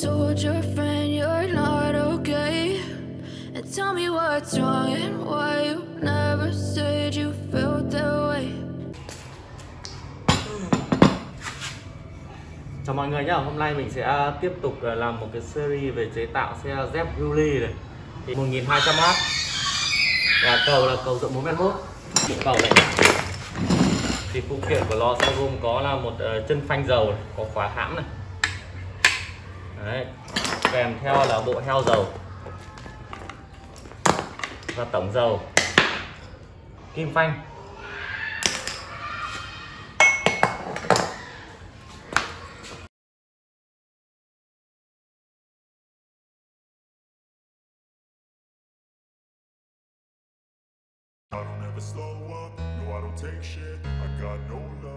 told your friend you're not okay? And tell me what's wrong and why you never said you felt that way. Chào mọi người nhé. hôm nay mình sẽ tiếp tục à, làm một cái series về chế tạo xe dép Julie này thì 1200W và cầu là cầu rộng 4m1 cầu này thì phụ kiện của nó sẽ gồm có là một à, chân phanh dầu này, có khóa hãm này Đấy. kèm theo là bộ heo dầu. Và tổng dầu. Kim phanh. I don't ever slow up, no I don't take shit. I got no love.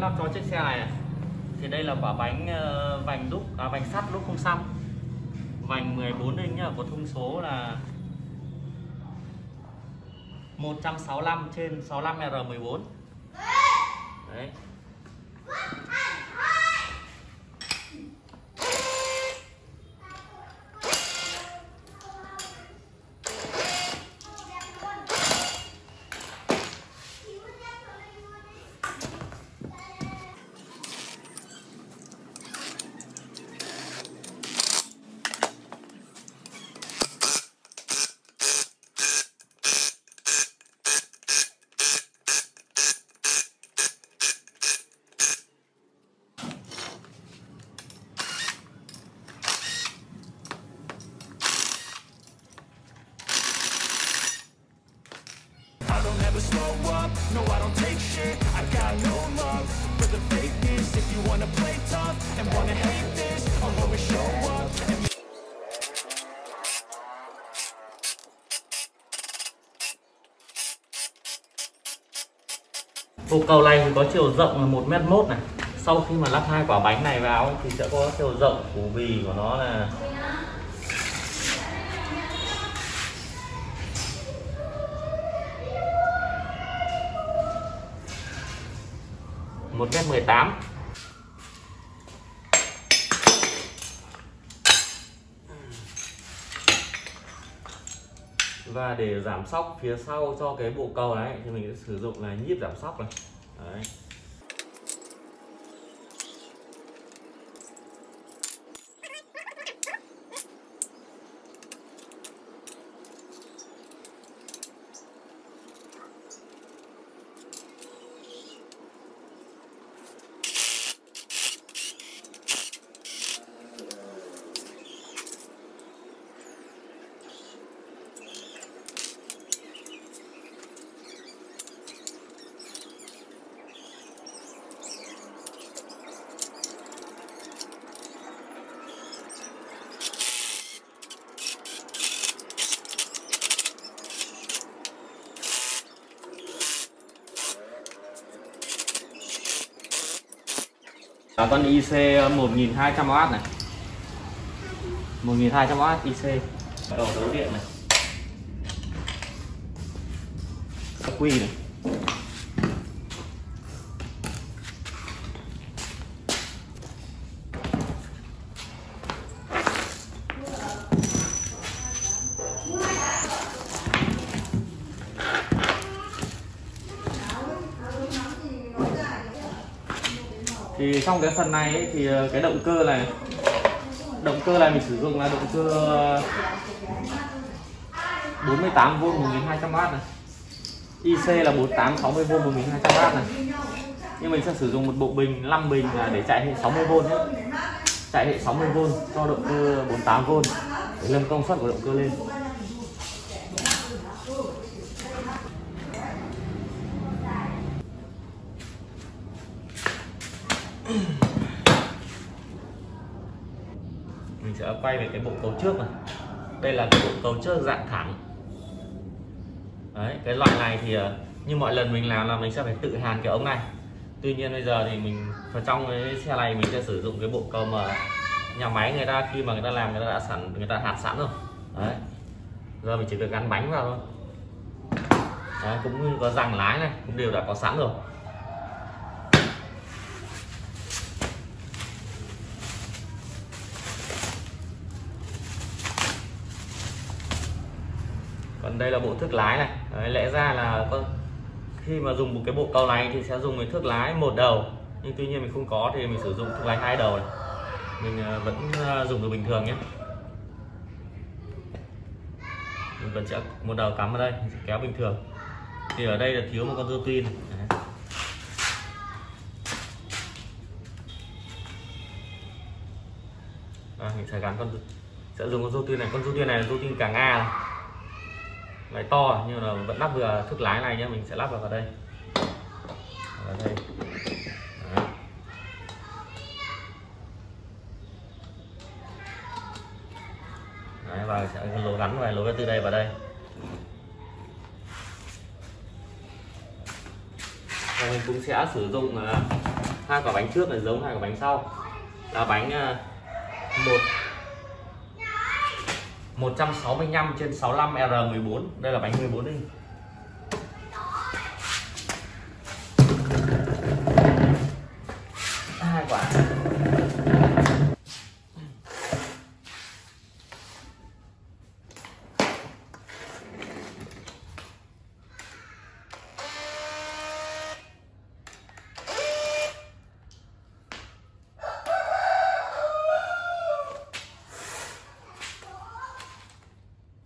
Lắp cho chiếc xe này, này thì đây là quả bánh ờ, vành đúc à, vành sắt lúc không xăm. Vành 14 inch nhá có thông số là 165 trên 65 R14 đấy. Hộp cầu này thì có chiều rộng là 1 m mốt này. Sau khi mà lắp hai quả bánh này vào thì sẽ có chiều rộng. Của bì của nó là một mét mười tám. Và để giảm sóc phía sau cho cái bộ cầu này thì mình sẽ sử dụng là nhíp giảm sóc này đấy. Là con IC 1200W này. 1200W IC đầu đấu điện này. Quy này. Thì trong cái phần này ấy, thì ờ, cái động cơ này động cơ này mình sử dụng là động cơ ờ, 48V 1200W này. IC là 4860V 1200W này. Nhưng mình sẽ sử dụng một bộ bình 5 bình là để chạy hệ 60V nhé. Chạy hệ 60V cho động cơ 48V để nâng công suất của động cơ lên mình sẽ quay về cái bộ cầu trước này. Đây là cái bộ cầu trước dạng thẳng. Đấy cái loại này thì ờ, như mọi lần mình làm là mình sẽ phải tự hàn cái ống này. Tuy nhiên bây giờ thì mình vào trong cái xe này mình sẽ sử dụng cái bộ cầu mà nhà máy người ta khi mà người ta làm người ta đã sẵn người ta hàn sẵn rồi. Đấy. Giờ mình chỉ việc gắn bánh vào thôi. Đấy, cũng có răng lái này cũng đều đã có sẵn rồi. Còn đây là bộ thước lái này. Đấy, lẽ ra là con khi mà dùng một cái bộ câu này thì sẽ dùng cái thước lái một đầu. Nhưng tuy nhiên mình không có thì mình sử dụng thước lái hai đầu này. Mình ờ, vẫn ờ, dùng được bình thường nhé. Mình vẫn sẽ một đầu cắm vào đây mình sẽ kéo bình thường. Thì ở đây là thiếu một con rô tin. Đấy. À, mình sẽ gắn con sẽ dùng con rô tin này. Con rô tin này là rô tin cả nga này máy to nhưng là vẫn lắp vừa thức lái này nhé mình sẽ lắp vào vào đây. Vào đây. Đấy. Đấy, và sẽ lối gắn và lối từ đây vào đây. Và mình cũng sẽ sử dụng à, hai quả bánh trước là giống hai quả bánh sau. Là bánh à, một 165 trên 65 R14 đây là bánh 14 inch hai quả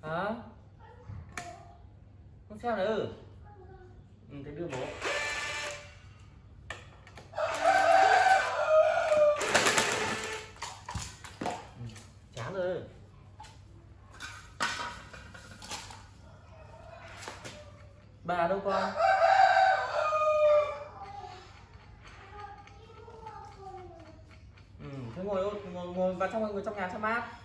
hả xem nữa? Ừ thế đưa bố. Ừ, chán rồi. Bà đâu con? Ừ thế ngồi ngồi ngồi vào trong, ngồi trong nhà cho mát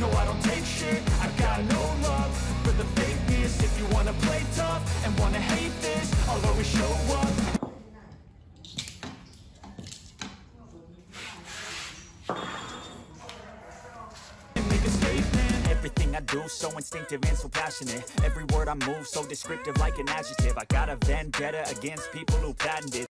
No, I don't take shit, I got no love For the fakeness, if you wanna play tough And wanna hate this, I'll always show up. Everything I do so instinctive and so passionate. Every word I move so descriptive like an adjective. I got a vendetta against people who patented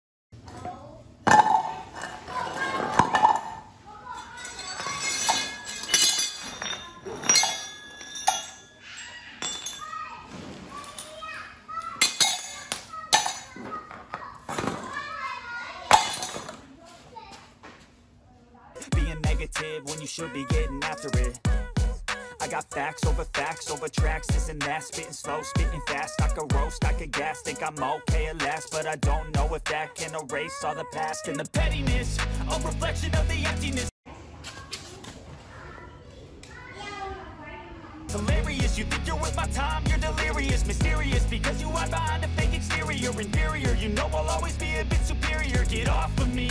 you should be getting after it. I got facts over facts over tracks, this and that Spitting slow, spitting fast, I could roast, I could gas Think I'm okay at last, but I don't know if that can erase all the past And the pettiness, a reflection of the emptiness. Hilarious, you think you're worth my time, you're delirious. Mysterious, because you hide behind a fake exterior. Inferior, you know I'll always be a bit superior. Get off of me,